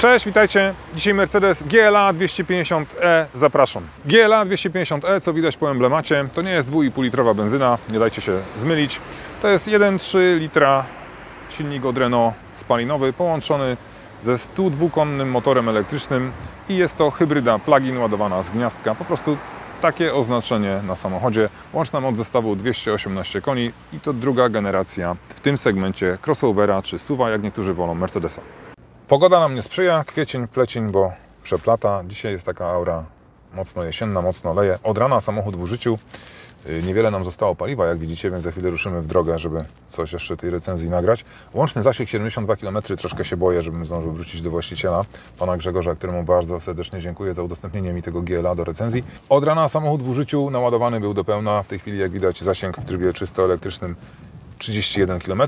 Cześć, witajcie. Dzisiaj Mercedes GLA 250e. Zapraszam. GLA 250e, co widać po emblemacie, to nie jest 2,5 litrowa benzyna, nie dajcie się zmylić. To jest 1,3 litra silnik od Renault spalinowy połączony ze 102-konnym motorem elektrycznym i jest to hybryda plug-in ładowana z gniazdka. Po prostu takie oznaczenie na samochodzie. Łączna moc zestawu 218 koni i to druga generacja w tym segmencie crossovera czy suwa, jak niektórzy wolą Mercedesa. Pogoda nam nie sprzyja, kwiecień, plecień, bo przeplata. Dzisiaj jest taka aura mocno jesienna, mocno leje. Od rana samochód w użyciu. Yy, Niewiele nam zostało paliwa, jak widzicie, więc za chwilę ruszymy w drogę, żeby coś jeszcze tej recenzji nagrać. Łączny zasięg 72 km, troszkę się boję, żebym zdążył wrócić do właściciela, pana Grzegorza, któremu bardzo serdecznie dziękuję za udostępnienie mi tego GLA do recenzji. Od rana samochód w użyciu naładowany był do pełna. W tej chwili, jak widać, zasięg w trybie czysto elektrycznym 31 km.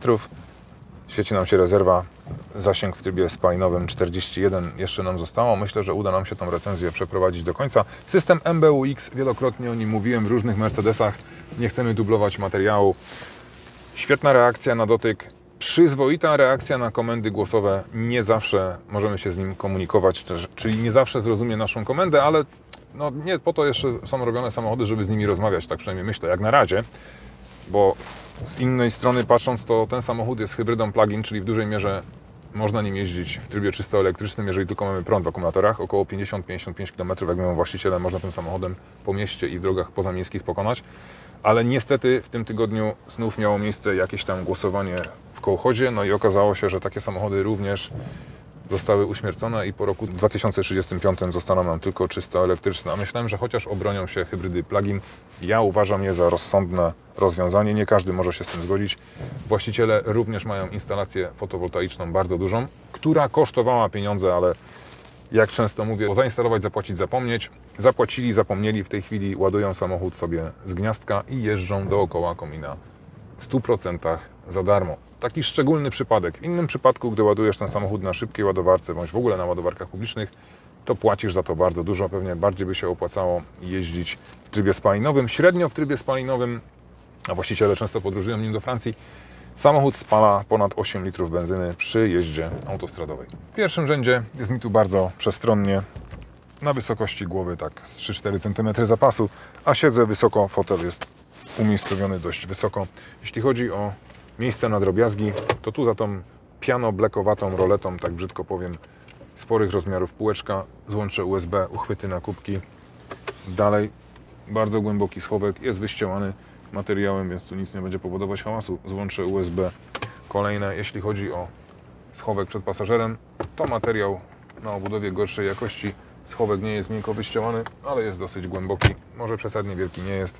Świeci nam się rezerwa, zasięg w trybie spalinowym 41 jeszcze nam zostało. Myślę, że uda nam się tą recenzję przeprowadzić do końca. System MBUX, wielokrotnie o nim mówiłem w różnych Mercedesach. Nie chcemy dublować materiału. Świetna reakcja na dotyk, przyzwoita reakcja na komendy głosowe. Nie zawsze możemy się z nim komunikować, czyli nie zawsze zrozumie naszą komendę, ale no nie po to jeszcze są robione samochody, żeby z nimi rozmawiać, tak przynajmniej myślę, jak na razie bo z innej strony patrząc, to ten samochód jest hybrydą plug-in, czyli w dużej mierze można nim jeździć w trybie czysto elektrycznym, jeżeli tylko mamy prąd w akumulatorach. Około 50-55 km, jak mówią właściciele, można tym samochodem po mieście i w drogach pozamiejskich pokonać. Ale niestety w tym tygodniu znów miało miejsce jakieś tam głosowanie w kołchodzie, no i okazało się, że takie samochody również zostały uśmiercone i po roku 2035 zostaną nam tylko czysto elektryczne. A myślałem, że chociaż obronią się hybrydy plug-in, ja uważam je za rozsądne rozwiązanie. Nie każdy może się z tym zgodzić. Właściciele również mają instalację fotowoltaiczną bardzo dużą, która kosztowała pieniądze, ale jak często mówię, zainstalować, zapłacić, zapomnieć. Zapłacili, zapomnieli, w tej chwili ładują samochód sobie z gniazdka i jeżdżą dookoła komina w 100% za darmo. Taki szczególny przypadek. W innym przypadku, gdy ładujesz ten samochód na szybkiej ładowarce, bądź w ogóle na ładowarkach publicznych, to płacisz za to bardzo dużo. Pewnie bardziej by się opłacało jeździć w trybie spalinowym. Średnio w trybie spalinowym, a właściciele często podróżują nim do Francji, samochód spala ponad 8 litrów benzyny przy jeździe autostradowej. W pierwszym rzędzie jest mi tu bardzo przestronnie, na wysokości głowy tak z 3-4 cm zapasu, a siedzę wysoko, fotel jest umiejscowiony dość wysoko. Jeśli chodzi o miejsce na drobiazgi, to tu za tą piano-blekowatą roletą, tak brzydko powiem, sporych rozmiarów półeczka, złącze USB, uchwyty na kubki. Dalej bardzo głęboki schowek, jest wyścielany materiałem, więc tu nic nie będzie powodować hałasu. Złącze USB kolejne. Jeśli chodzi o schowek przed pasażerem, to materiał na obudowie gorszej jakości. Schowek nie jest miękko wyścielany, ale jest dosyć głęboki. Może przesadnie wielki nie jest,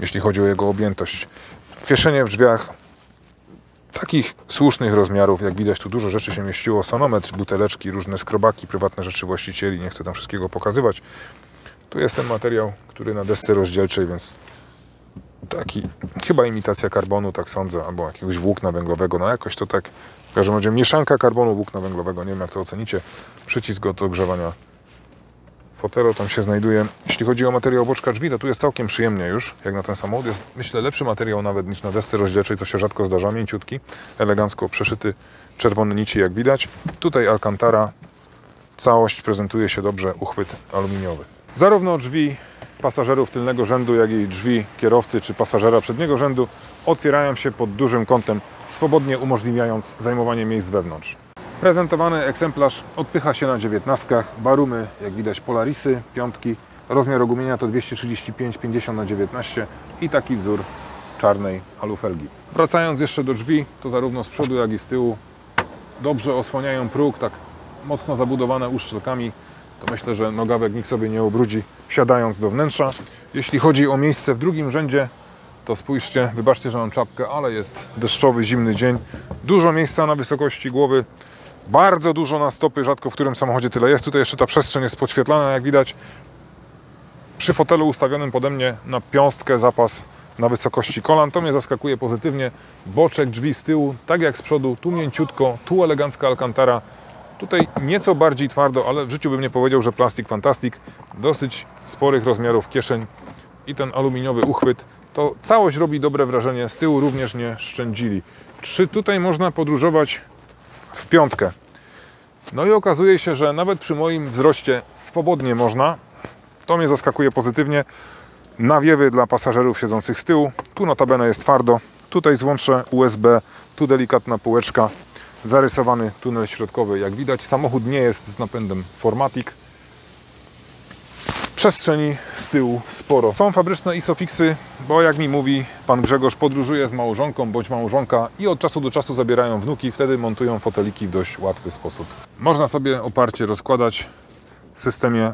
jeśli chodzi o jego objętość. Kieszenie w drzwiach takich słusznych rozmiarów, jak widać tu dużo rzeczy się mieściło, sanometr, buteleczki, różne skrobaki, prywatne rzeczy właścicieli, nie chcę tam wszystkiego pokazywać. Tu jest ten materiał, który na desce rozdzielczej, więc taki, chyba imitacja karbonu, tak sądzę, albo jakiegoś włókna węglowego, no jakoś to tak, w każdym razie mieszanka karbonu, włókna węglowego, nie wiem jak to ocenicie, przycisk od ogrzewania fotelu tam się znajduje. Jeśli chodzi o materiał boczka drzwi, to tu jest całkiem przyjemnie już, jak na ten samochód. Jest, myślę, lepszy materiał nawet niż na desce rozdzielczej, co się rzadko zdarza, mięciutki, elegancko przeszyty, czerwone nici jak widać. Tutaj Alcantara, całość prezentuje się dobrze, uchwyt aluminiowy. Zarówno drzwi pasażerów tylnego rzędu, jak i drzwi kierowcy czy pasażera przedniego rzędu otwierają się pod dużym kątem, swobodnie umożliwiając zajmowanie miejsc wewnątrz. Prezentowany egzemplarz odpycha się na dziewiętnastkach, barumy, jak widać Polarisy, piątki, rozmiar ogumienia to 235-50 na 19 i taki wzór czarnej alufelgi. Wracając jeszcze do drzwi, to zarówno z przodu, jak i z tyłu dobrze osłaniają próg, tak mocno zabudowane uszczelkami, to myślę, że nogawek nikt sobie nie ubrudzi wsiadając do wnętrza. Jeśli chodzi o miejsce w drugim rzędzie, to spójrzcie, wybaczcie, że mam czapkę, ale jest deszczowy, zimny dzień. Dużo miejsca na wysokości głowy, bardzo dużo na stopy, rzadko w którym samochodzie tyle jest. Tutaj jeszcze ta przestrzeń jest podświetlana, jak widać. Przy fotelu ustawionym pode mnie na piąstkę zapas na wysokości kolan. To mnie zaskakuje pozytywnie. Boczek drzwi z tyłu, tak jak z przodu, tu mięciutko, tu elegancka alcantara. Tutaj nieco bardziej twardo, ale w życiu bym nie powiedział, że plastik fantastik. Dosyć sporych rozmiarów kieszeń i ten aluminiowy uchwyt. To całość robi dobre wrażenie. Z tyłu również nie szczędzili. Czy tutaj można podróżować w piątkę? No i okazuje się, że nawet przy moim wzroście swobodnie można. To mnie zaskakuje pozytywnie. Nawiewy dla pasażerów siedzących z tyłu. Tu notabene jest twardo. Tutaj złącze USB, tu delikatna półeczka. Zarysowany tunel środkowy. Jak widać samochód nie jest z napędem Formatic. Przestrzeni z tyłu sporo. Są fabryczne isofixy, bo jak mi mówi pan Grzegorz, podróżuje z małżonką bądź małżonka i od czasu do czasu zabierają wnuki, wtedy montują foteliki w dość łatwy sposób. Można sobie oparcie rozkładać w systemie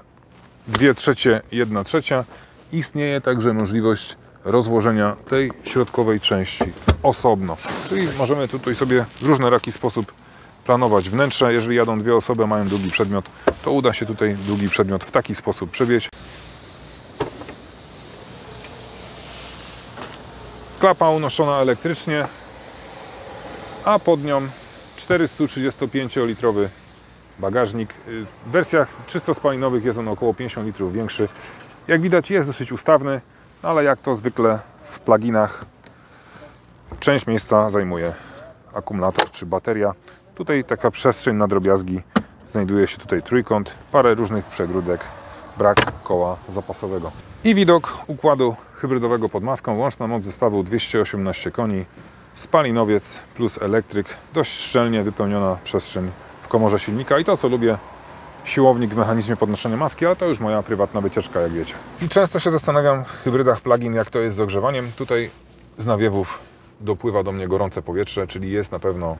2 trzecie, 1 trzecia. Istnieje także możliwość rozłożenia tej środkowej części osobno. Czyli możemy tutaj sobie w różnoraki sposób planować wnętrze. Jeżeli jadą dwie osoby, mają długi przedmiot, to uda się tutaj długi przedmiot w taki sposób przewieźć. Klapa unoszona elektrycznie, a pod nią 435-litrowy bagażnik. W wersjach czysto spalinowych jest on około 50 litrów większy. Jak widać jest dosyć ustawny, ale jak to zwykle w pluginach część miejsca zajmuje akumulator czy bateria. Tutaj taka przestrzeń na drobiazgi. Znajduje się tutaj trójkąt, parę różnych przegródek, brak koła zapasowego. I widok układu hybrydowego pod maską. Łączna moc zestawu 218 koni, spalinowiec plus elektryk. Dość szczelnie wypełniona przestrzeń w komorze silnika. I to co lubię, siłownik w mechanizmie podnoszenia maski, ale to już moja prywatna wycieczka, jak wiecie. I często się zastanawiam w hybrydach plug-in, jak to jest z ogrzewaniem. Tutaj z nawiewów dopływa do mnie gorące powietrze, czyli jest na pewno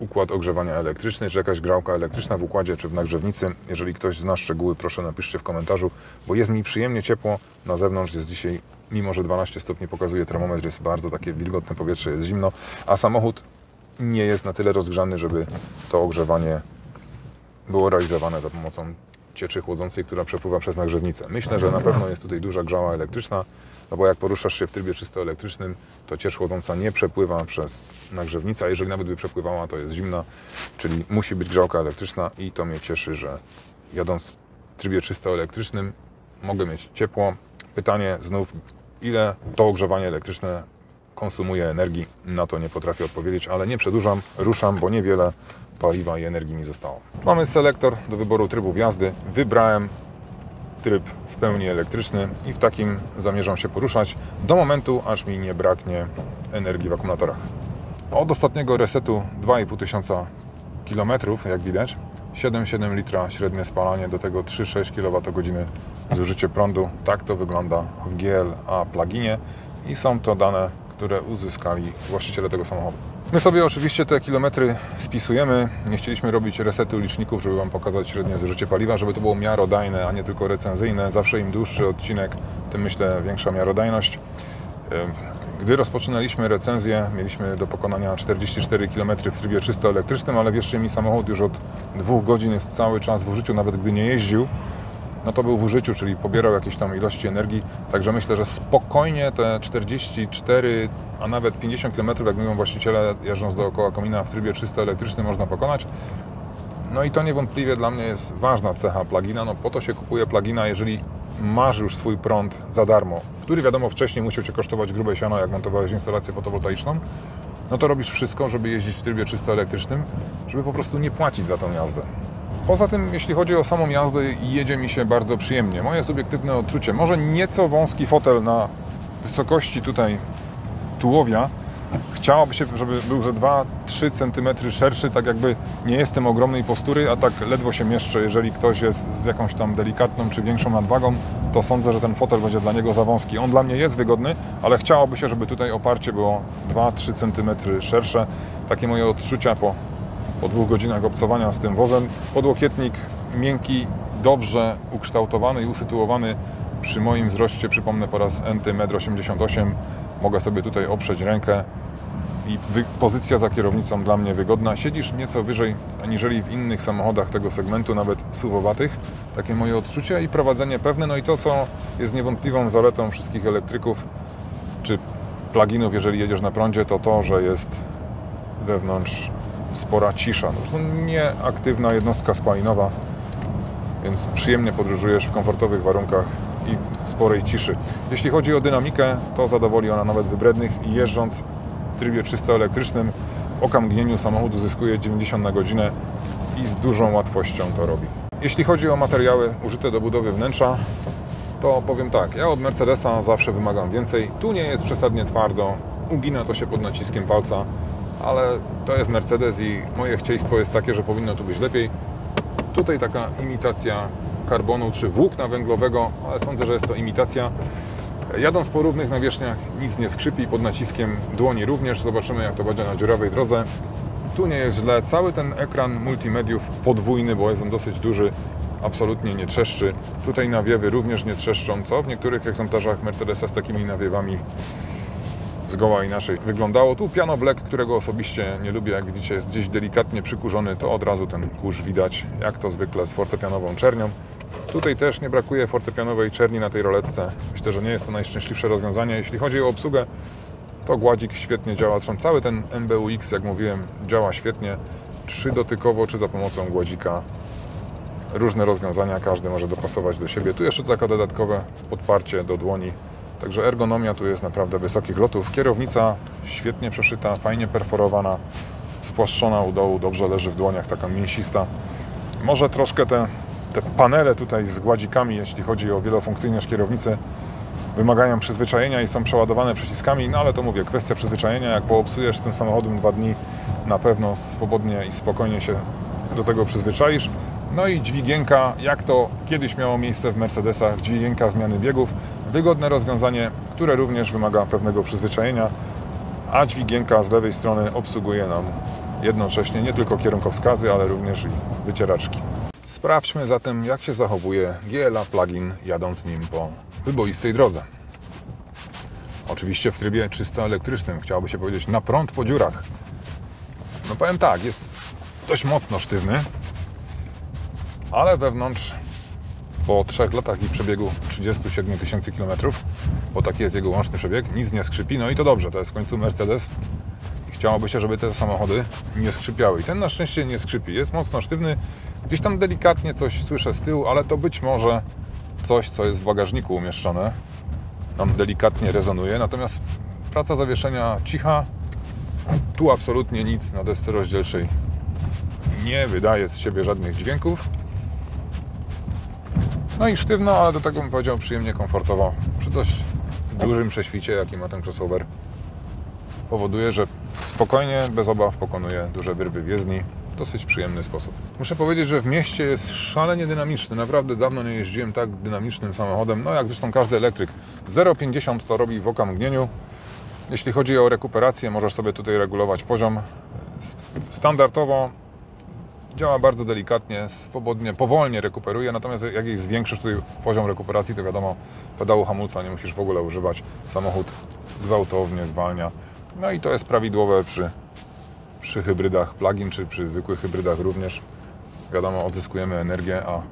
układ ogrzewania elektryczny, czy jakaś grzałka elektryczna w układzie, czy w nagrzewnicy. Jeżeli ktoś zna szczegóły, proszę napiszcie w komentarzu, bo jest mi przyjemnie ciepło. Na zewnątrz jest dzisiaj, mimo że 12 stopni pokazuje termometr, jest bardzo takie wilgotne powietrze, jest zimno, a samochód nie jest na tyle rozgrzany, żeby to ogrzewanie było realizowane za pomocą cieczy chłodzącej, która przepływa przez nagrzewnicę. Myślę, że na pewno jest tutaj duża grzała elektryczna, no bo jak poruszasz się w trybie czysto elektrycznym, to ciecz chłodząca nie przepływa przez nagrzewnicę, a jeżeli nawet by przepływała, to jest zimna, czyli musi być grzałka elektryczna i to mnie cieszy, że jadąc w trybie czysto elektrycznym mogę mieć ciepło. Pytanie znów, ile to ogrzewanie elektryczne konsumuje energii, na to nie potrafię odpowiedzieć, ale nie przedłużam, ruszam, bo niewiele paliwa i energii mi zostało. Mamy selektor do wyboru trybu jazdy. Wybrałem tryb w pełni elektryczny i w takim zamierzam się poruszać do momentu, aż mi nie braknie energii w akumulatorach. Od ostatniego resetu 2500 km, jak widać, 7,7 litra średnie spalanie, do tego 3,6 kWh zużycie prądu. Tak to wygląda w GLA pluginie i są to dane, które uzyskali właściciele tego samochodu. My sobie oczywiście te kilometry spisujemy. Nie chcieliśmy robić resetu liczników, żeby Wam pokazać średnie zużycie paliwa, żeby to było miarodajne, a nie tylko recenzyjne. Zawsze im dłuższy odcinek, tym myślę większa miarodajność. Gdy rozpoczynaliśmy recenzję, mieliśmy do pokonania 44 km w trybie czysto elektrycznym, ale wierzcie mi, samochód już od dwóch godzin jest cały czas w użyciu, nawet gdy nie jeździł no to był w użyciu, czyli pobierał jakieś tam ilości energii. Także myślę, że spokojnie te 44, a nawet 50 km, jak mówią właściciele, jeżdżąc dookoła komina w trybie czysto elektrycznym, można pokonać. No i to niewątpliwie dla mnie jest ważna cecha plugina. No po to się kupuje plugina, jeżeli masz już swój prąd za darmo, który wiadomo wcześniej musiał Cię kosztować grube siano, jak montowałeś instalację fotowoltaiczną, no to robisz wszystko, żeby jeździć w trybie czysto elektrycznym, żeby po prostu nie płacić za tą jazdę. Poza tym, jeśli chodzi o samą jazdę, jedzie mi się bardzo przyjemnie. Moje subiektywne odczucie, może nieco wąski fotel na wysokości tutaj tułowia, chciałoby się, żeby był ze 2-3 cm szerszy, tak jakby nie jestem ogromnej postury, a tak ledwo się mieszczę. Jeżeli ktoś jest z jakąś tam delikatną czy większą nadwagą, to sądzę, że ten fotel będzie dla niego za wąski. On dla mnie jest wygodny, ale chciałoby się, żeby tutaj oparcie było 2-3 cm szersze. Takie moje odczucia po po dwóch godzinach obcowania z tym wozem. Podłokietnik miękki, dobrze ukształtowany i usytuowany przy moim wzroście, przypomnę po raz enty 1,88 m. Mogę sobie tutaj oprzeć rękę i pozycja za kierownicą dla mnie wygodna. Siedzisz nieco wyżej aniżeli w innych samochodach tego segmentu, nawet suwowatych. Takie moje odczucie i prowadzenie pewne. No i to, co jest niewątpliwą zaletą wszystkich elektryków czy pluginów, jeżeli jedziesz na prądzie, to to, że jest wewnątrz spora cisza. No, to nieaktywna jednostka spalinowa, więc przyjemnie podróżujesz w komfortowych warunkach i w sporej ciszy. Jeśli chodzi o dynamikę, to zadowoli ona nawet wybrednych i jeżdżąc w trybie czysto elektrycznym, oka mgnieniu samochód uzyskuje 90 na godzinę i z dużą łatwością to robi. Jeśli chodzi o materiały użyte do budowy wnętrza, to powiem tak, ja od Mercedesa zawsze wymagam więcej. Tu nie jest przesadnie twardo, ugina to się pod naciskiem palca, ale to jest Mercedes i moje chcieństwo jest takie, że powinno tu być lepiej. Tutaj taka imitacja karbonu czy włókna węglowego, ale sądzę, że jest to imitacja. Jadąc po równych nawierzchniach nic nie skrzypi, pod naciskiem dłoni również. Zobaczymy jak to będzie na dziurawej drodze. Tu nie jest źle. Cały ten ekran multimediów podwójny, bo jest on dosyć duży, absolutnie nie trzeszczy. Tutaj nawiewy również nie trzeszczą, co w niektórych egzemplarzach Mercedesa z takimi nawiewami zgoła inaczej wyglądało. Tu piano black, którego osobiście nie lubię, jak widzicie jest gdzieś delikatnie przykurzony, to od razu ten kurz widać, jak to zwykle z fortepianową czernią. Tutaj też nie brakuje fortepianowej czerni na tej roletce. Myślę, że nie jest to najszczęśliwsze rozwiązanie. Jeśli chodzi o obsługę, to gładzik świetnie działa. Zresztą cały ten MBUX, jak mówiłem, działa świetnie. Czy dotykowo, czy za pomocą gładzika. Różne rozwiązania, każdy może dopasować do siebie. Tu jeszcze takie dodatkowe podparcie do dłoni. Także ergonomia tu jest naprawdę wysokich lotów. Kierownica świetnie przeszyta, fajnie perforowana, spłaszczona u dołu, dobrze leży w dłoniach, taka mięsista. Może troszkę te, te panele tutaj z gładzikami, jeśli chodzi o wielofunkcyjność kierownicy, wymagają przyzwyczajenia i są przeładowane przyciskami, no ale to mówię, kwestia przyzwyczajenia. Jak poobsujesz tym samochodem dwa dni, na pewno swobodnie i spokojnie się do tego przyzwyczaisz. No i dźwigienka, jak to kiedyś miało miejsce w Mercedesach, dźwigienka zmiany biegów. Wygodne rozwiązanie, które również wymaga pewnego przyzwyczajenia, a dźwigienka z lewej strony obsługuje nam jednocześnie nie tylko kierunkowskazy, ale również i wycieraczki. Sprawdźmy zatem, jak się zachowuje GLA plugin jadąc nim po wyboistej drodze. Oczywiście w trybie czysto elektrycznym, chciałoby się powiedzieć na prąd po dziurach. No powiem tak, jest dość mocno sztywny, ale wewnątrz po 3 latach i przebiegu 37 tysięcy kilometrów, bo taki jest jego łączny przebieg, nic nie skrzypi, no i to dobrze, to jest w końcu Mercedes i chciałoby się, żeby te samochody nie skrzypiały. I ten na szczęście nie skrzypi, jest mocno sztywny, gdzieś tam delikatnie coś słyszę z tyłu, ale to być może coś, co jest w bagażniku umieszczone, tam delikatnie rezonuje, natomiast praca zawieszenia cicha, tu absolutnie nic na desce rozdzielczej nie wydaje z siebie żadnych dźwięków. No i sztywno, ale do tego bym powiedział przyjemnie komfortowo. Przy dość dużym prześwicie, jaki ma ten crossover, powoduje, że spokojnie, bez obaw pokonuje duże wyrwy w jezdni w dosyć przyjemny sposób. Muszę powiedzieć, że w mieście jest szalenie dynamiczny. Naprawdę dawno nie jeździłem tak dynamicznym samochodem, no jak zresztą każdy elektryk. 0,50 to robi w oka mgnieniu. Jeśli chodzi o rekuperację, możesz sobie tutaj regulować poziom. Standardowo działa bardzo delikatnie, swobodnie, powolnie rekuperuje, natomiast jak jej zwiększysz tutaj poziom rekuperacji, to wiadomo, pedału hamulca nie musisz w ogóle używać. Samochód gwałtownie zwalnia. No i to jest prawidłowe przy, przy hybrydach plug-in, czy przy zwykłych hybrydach również. Wiadomo, odzyskujemy energię, a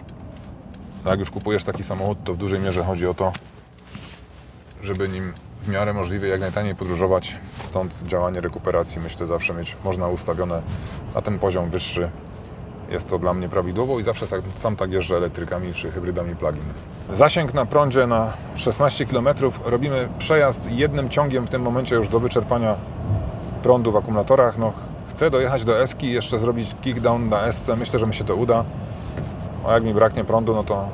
no jak już kupujesz taki samochód, to w dużej mierze chodzi o to, żeby nim w miarę możliwie jak najtaniej podróżować. Stąd działanie rekuperacji myślę zawsze mieć można ustawione na ten poziom wyższy. Jest to dla mnie prawidłowo i zawsze sam, sam tak jeżdżę elektrykami czy hybrydami plug-in. Zasięg na prądzie na 16 km. Robimy przejazd jednym ciągiem w tym momencie już do wyczerpania prądu w akumulatorach. No, chcę dojechać do Eski i jeszcze zrobić kickdown na Esce. Myślę, że mi się to uda. A jak mi braknie prądu, no to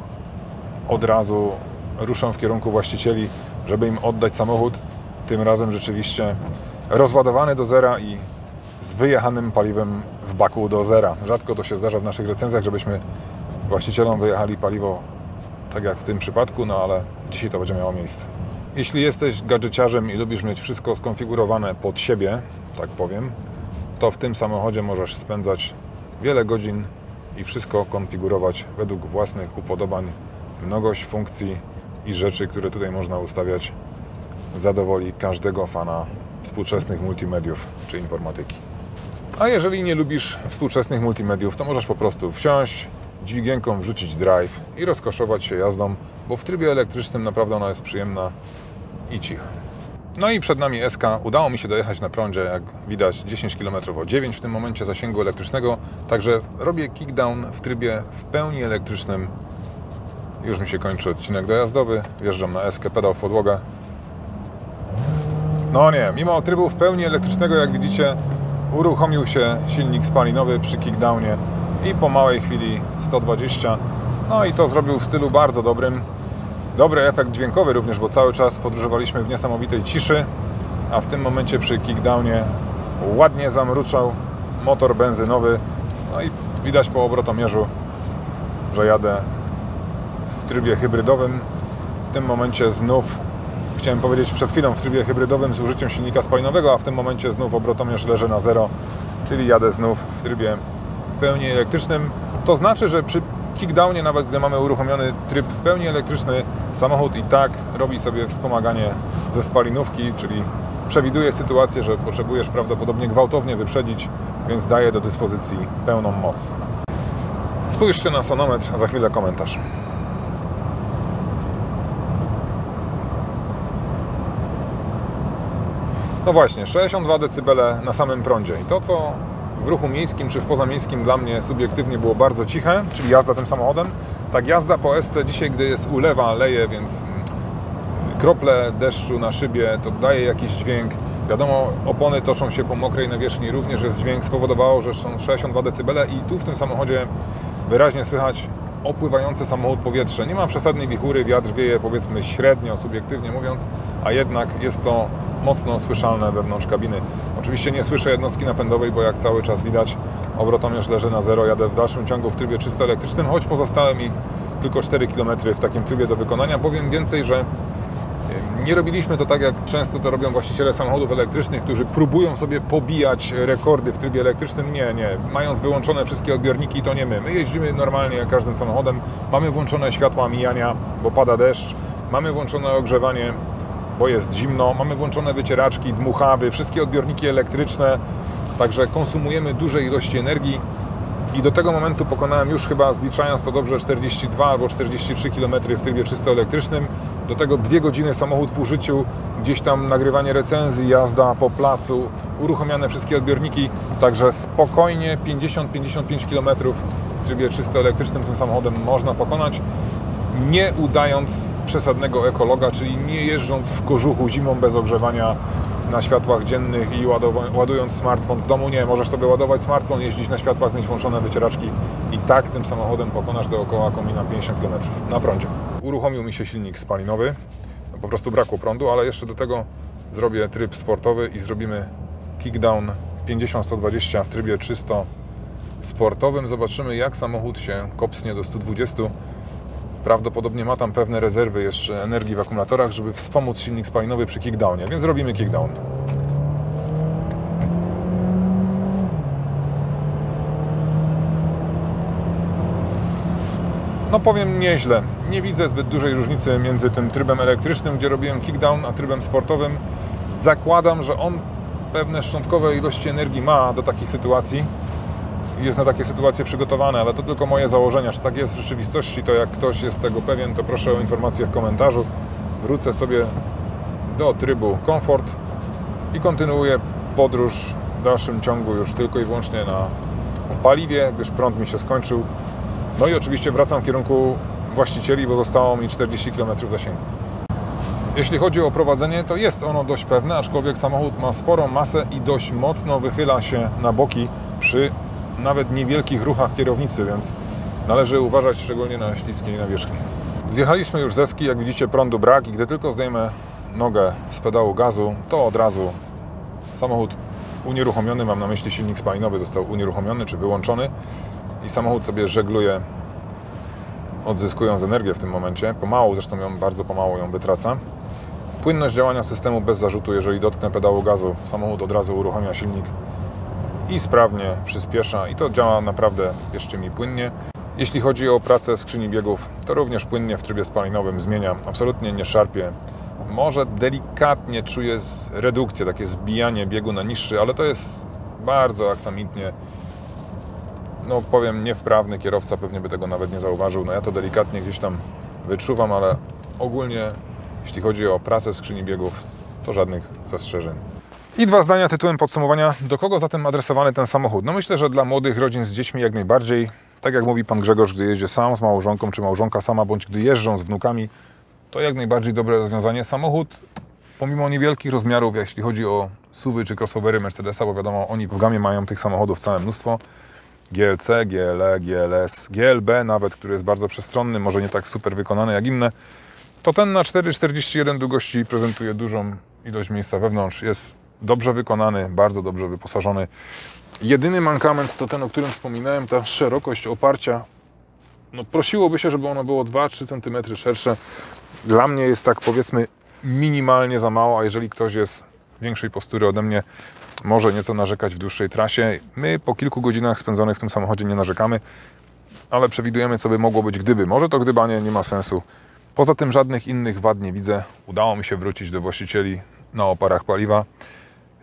od razu ruszę w kierunku właścicieli, żeby im oddać samochód. Tym razem rzeczywiście rozładowany do zera i z wyjechanym paliwem w baku do zera. Rzadko to się zdarza w naszych recenzjach, żebyśmy właścicielom wyjechali paliwo tak jak w tym przypadku, no ale dzisiaj to będzie miało miejsce. Jeśli jesteś gadżeciarzem i lubisz mieć wszystko skonfigurowane pod siebie, tak powiem, to w tym samochodzie możesz spędzać wiele godzin i wszystko konfigurować według własnych upodobań. Mnogość funkcji i rzeczy, które tutaj można ustawiać, zadowoli każdego fana współczesnych multimediów czy informatyki. A jeżeli nie lubisz współczesnych multimediów, to możesz po prostu wsiąść, dźwigienką wrzucić drive i rozkoszować się jazdą, bo w trybie elektrycznym naprawdę ona jest przyjemna i cicha. No i przed nami SK. Udało mi się dojechać na prądzie, jak widać 10 km o 9 w tym momencie zasięgu elektrycznego, także robię kickdown w trybie w pełni elektrycznym. Już mi się kończy odcinek dojazdowy, wjeżdżam na SK, pedał w podłogę. No nie, mimo trybu w pełni elektrycznego, jak widzicie, uruchomił się silnik spalinowy przy kickdownie i po małej chwili 120. No i to zrobił w stylu bardzo dobrym. Dobry efekt dźwiękowy również, bo cały czas podróżowaliśmy w niesamowitej ciszy, a w tym momencie przy kickdownie ładnie zamruczał motor benzynowy. No i widać po obrotomierzu, że jadę w trybie hybrydowym. W tym momencie znów, chciałem powiedzieć przed chwilą, w trybie hybrydowym z użyciem silnika spalinowego, a w tym momencie znów obrotomierz leży na zero, czyli jadę znów w trybie pełni elektrycznym. To znaczy, że przy kickdownie, nawet gdy mamy uruchomiony tryb w pełni elektryczny, samochód i tak robi sobie wspomaganie ze spalinówki, czyli przewiduje sytuację, że potrzebujesz prawdopodobnie gwałtownie wyprzedzić, więc daje do dyspozycji pełną moc. Spójrzcie na sonometr, a za chwilę komentarz. No właśnie, 62 dB na samym prądzie. I to, co w ruchu miejskim czy w pozamiejskim dla mnie subiektywnie było bardzo ciche, czyli jazda tym samochodem, tak jazda po SC dzisiaj, gdy jest ulewa, leje, więc krople deszczu na szybie, to daje jakiś dźwięk. Wiadomo, opony toczą się po mokrej nawierzchni, również jest dźwięk, spowodowało, że są 62 dB i tu w tym samochodzie wyraźnie słychać opływające samochód powietrze. Nie ma przesadnej wichury, wiatr wieje powiedzmy średnio, subiektywnie mówiąc, a jednak jest to mocno słyszalne wewnątrz kabiny. Oczywiście nie słyszę jednostki napędowej, bo jak cały czas widać, obrotomierz leży na zero. Jadę w dalszym ciągu w trybie czysto elektrycznym, choć pozostałe mi tylko 4 km w takim trybie do wykonania. Powiem więcej, że nie robiliśmy to tak, jak często to robią właściciele samochodów elektrycznych, którzy próbują sobie pobijać rekordy w trybie elektrycznym. Nie, nie. Mając wyłączone wszystkie odbiorniki, to nie my. My jeździmy normalnie jak każdym samochodem. Mamy włączone światła mijania, bo pada deszcz. Mamy włączone ogrzewanie, bo jest zimno. Mamy włączone wycieraczki, dmuchawy, wszystkie odbiorniki elektryczne. Także konsumujemy duże ilości energii i do tego momentu pokonałem już chyba, zliczając to dobrze, 42 albo 43 km w trybie czysto elektrycznym. Do tego dwie godziny samochód w użyciu, gdzieś tam nagrywanie recenzji, jazda po placu, uruchomione wszystkie odbiorniki. Także spokojnie 50-55 km w trybie czysto elektrycznym tym samochodem można pokonać, nie udając przesadnego ekologa, czyli nie jeżdżąc w kożuchu zimą bez ogrzewania na światłach dziennych i ładując smartfon w domu. Nie, możesz sobie ładować smartfon, jeździć na światłach, mieć włączone wycieraczki i tak tym samochodem pokonasz dookoła komina 50 km na prądzie. Uruchomił mi się silnik spalinowy, no, po prostu brakło prądu, ale jeszcze do tego zrobię tryb sportowy i zrobimy kickdown 50-120 w trybie czysto sportowym. Zobaczymy jak samochód się kopsnie do 120 Prawdopodobnie ma tam pewne rezerwy jeszcze energii w akumulatorach, żeby wspomóc silnik spalinowy przy kickdownie, więc zrobimy kickdown. No powiem nieźle. Nie widzę zbyt dużej różnicy między tym trybem elektrycznym, gdzie robiłem kickdown, a trybem sportowym. Zakładam, że on pewne szczątkowe ilości energii ma do takich sytuacji, jest na takie sytuacje przygotowany, ale to tylko moje założenia. Czy tak jest w rzeczywistości, to jak ktoś jest tego pewien, to proszę o informację w komentarzu. Wrócę sobie do trybu komfort i kontynuuję podróż w dalszym ciągu już tylko i wyłącznie na paliwie, gdyż prąd mi się skończył. No i oczywiście wracam w kierunku właścicieli, bo zostało mi 40 km zasięgu. Jeśli chodzi o prowadzenie, to jest ono dość pewne, aczkolwiek samochód ma sporą masę i dość mocno wychyla się na boki przy nawet niewielkich ruchach kierownicy, więc należy uważać szczególnie na śliskiej nawierzchni. Zjechaliśmy już ze ski, jak widzicie prądu brak i gdy tylko zdejmę nogę z pedału gazu, to od razu samochód unieruchomiony, mam na myśli silnik spalinowy został unieruchomiony czy wyłączony i samochód sobie żegluje odzyskując energię w tym momencie. Pomału, zresztą ją bardzo pomału ją wytraca. Płynność działania systemu bez zarzutu, jeżeli dotknę pedału gazu, samochód od razu uruchamia silnik i sprawnie przyspiesza i to działa naprawdę jeszcze mi płynnie. Jeśli chodzi o pracę skrzyni biegów, to również płynnie w trybie spalinowym zmienia, absolutnie nie szarpie. Może delikatnie czuję redukcję, takie zbijanie biegu na niższy, ale to jest bardzo aksamitnie. No powiem, niewprawny kierowca pewnie by tego nawet nie zauważył. No ja to delikatnie gdzieś tam wyczuwam, ale ogólnie jeśli chodzi o pracę skrzyni biegów, to żadnych zastrzeżeń. I dwa zdania tytułem podsumowania. Do kogo zatem adresowany ten samochód? No myślę, że dla młodych rodzin z dziećmi jak najbardziej. Tak jak mówi pan Grzegorz, gdy jeździ sam z małżonką, czy małżonka sama, bądź gdy jeżdżą z wnukami, to jak najbardziej dobre rozwiązanie. Samochód, pomimo niewielkich rozmiarów, jeśli chodzi o suwy czy crossovery Mercedesa, bo wiadomo, oni w gamie mają tych samochodów całe mnóstwo, GLC, GLE, GLS, GLB nawet, który jest bardzo przestronny, może nie tak super wykonany jak inne, to ten na 4,41 długości prezentuje dużą ilość miejsca wewnątrz. Jest dobrze wykonany, bardzo dobrze wyposażony. Jedyny mankament to ten, o którym wspominałem, ta szerokość oparcia. No, prosiłoby się, żeby ono było 2-3 cm szersze. Dla mnie jest tak powiedzmy minimalnie za mało, a jeżeli ktoś jest większej postury ode mnie, może nieco narzekać w dłuższej trasie. My po kilku godzinach spędzonych w tym samochodzie nie narzekamy, ale przewidujemy, co by mogło być gdyby. Może to gdybanie nie ma sensu. Poza tym żadnych innych wad nie widzę. Udało mi się wrócić do właścicieli na oparach paliwa.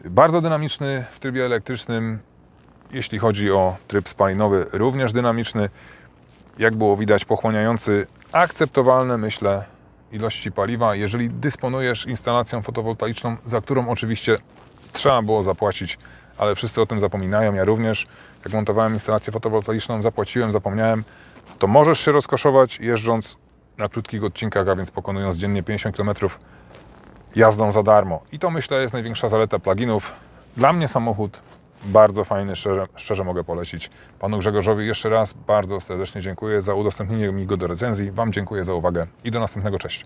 Bardzo dynamiczny w trybie elektrycznym, jeśli chodzi o tryb spalinowy, również dynamiczny. Jak było widać, pochłaniający akceptowalne, myślę, ilości paliwa. Jeżeli dysponujesz instalacją fotowoltaiczną, za którą oczywiście trzeba było zapłacić, ale wszyscy o tym zapominają. Ja również, jak montowałem instalację fotowoltaiczną, zapłaciłem, zapomniałem, to możesz się rozkoszować jeżdżąc na krótkich odcinkach, a więc pokonując dziennie 50 km jazdą za darmo. I to myślę jest największa zaleta pluginów. Dla mnie samochód bardzo fajny, szczerze, szczerze mogę polecić. Panu Grzegorzowi jeszcze raz bardzo serdecznie dziękuję za udostępnienie mi go do recenzji. Wam dziękuję za uwagę i do następnego. Cześć.